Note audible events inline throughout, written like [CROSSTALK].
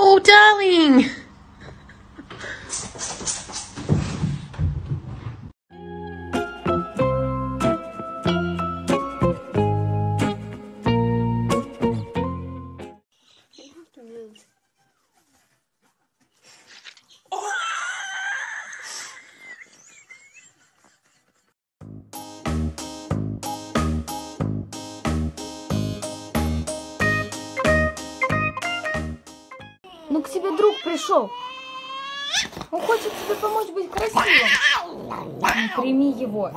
Oh, darling! You have to move. К тебе друг пришел. Он хочет тебе помочь быть красивым. Ну, Прими его.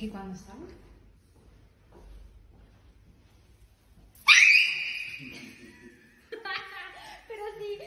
que cuando salga. [LAUGHS] Pero sí.